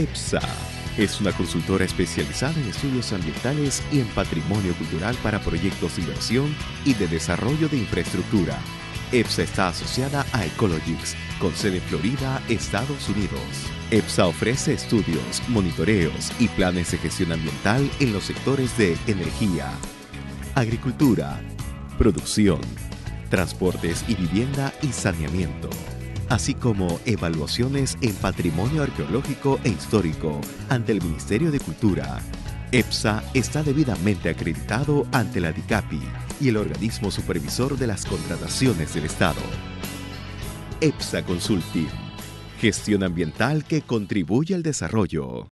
EPSA es una consultora especializada en estudios ambientales y en patrimonio cultural para proyectos de inversión y de desarrollo de infraestructura. EPSA está asociada a Ecologix, con sede en Florida, Estados Unidos. EPSA ofrece estudios, monitoreos y planes de gestión ambiental en los sectores de energía, agricultura, producción, transportes y vivienda y saneamiento así como evaluaciones en patrimonio arqueológico e histórico ante el Ministerio de Cultura. EPSA está debidamente acreditado ante la DICAPI y el organismo supervisor de las contrataciones del Estado. EPSA Consulting. Gestión ambiental que contribuye al desarrollo.